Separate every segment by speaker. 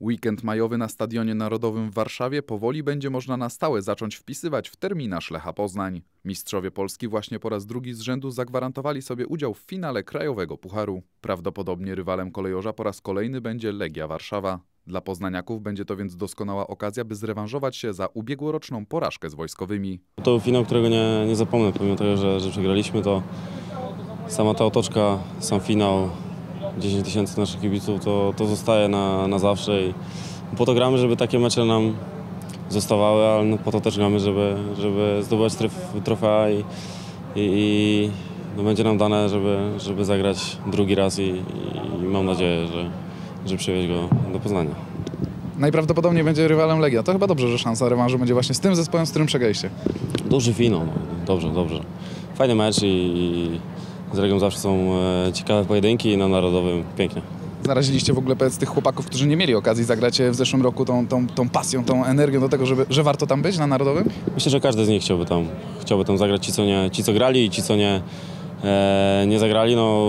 Speaker 1: Weekend majowy na Stadionie Narodowym w Warszawie powoli będzie można na stałe zacząć wpisywać w terminarz Lecha Poznań. Mistrzowie Polski właśnie po raz drugi z rzędu zagwarantowali sobie udział w finale Krajowego Pucharu. Prawdopodobnie rywalem kolejorza po raz kolejny będzie Legia Warszawa. Dla poznaniaków będzie to więc doskonała okazja, by zrewanżować się za ubiegłoroczną porażkę z wojskowymi.
Speaker 2: To był finał, którego nie, nie zapomnę, pomimo tego, że, że przegraliśmy, to sama ta otoczka, sam finał, 10 tysięcy naszych kibiców, to, to zostaje na, na zawsze i po to gramy, żeby takie mecze nam zostawały, ale no po to też gramy, żeby, żeby zdobywać tref- trofea i, i, i no będzie nam dane, żeby, żeby zagrać drugi raz i, i mam nadzieję, że, że przywieźć go do Poznania.
Speaker 3: Najprawdopodobniej będzie rywalem Legia. To chyba dobrze, że szansa rewanżu będzie właśnie z tym zespołem, z którym przegraliście.
Speaker 2: Duży finał, no. dobrze, dobrze. Fajny mecz i, i z Legią zawsze są e, ciekawe pojedynki i na Narodowym pięknie.
Speaker 3: Zaraziliście w ogóle powiedz tych chłopaków, którzy nie mieli okazji zagrać w zeszłym roku tą, tą, tą pasją, tą energią do tego, żeby, że warto tam być na Narodowym?
Speaker 2: Myślę, że każdy z nich chciałby tam, chciałby tam zagrać, ci co, nie, ci co grali i ci co nie, e, nie zagrali, no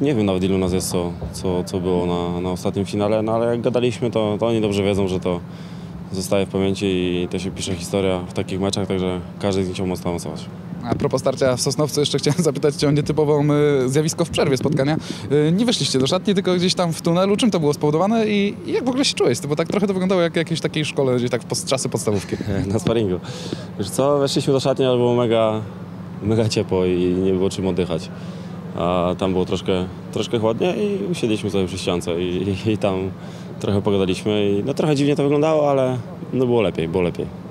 Speaker 2: nie wiem nawet ilu nas jest, co, co, co było na, na ostatnim finale, no ale jak gadaliśmy, to, to oni dobrze wiedzą, że to zostaje w pamięci i to się pisze historia w takich meczach, także każdy z nich chciał mocno awansować.
Speaker 3: A propos starcia w Sosnowcu, jeszcze chciałem zapytać Cię o nietypową y, zjawisko w przerwie spotkania. Y, nie weszliście do szatni, tylko gdzieś tam w tunelu. Czym to było spowodowane i, jak w ogóle się czułeś? Bo tak trochę to wyglądało jak w jakiejś takiej szkole, gdzieś tak w czasy podstawówki.
Speaker 2: na sparingu. Wiesz co, weszliśmy do szatni, ale było mega, mega ciepło i nie było czym oddychać. A tam było troszkę, troszkę chłodnie i usiedliśmy sobie przy ściance i, i, i tam trochę pogadaliśmy i no trochę dziwnie to wyglądało, ale no było lepiej, było lepiej.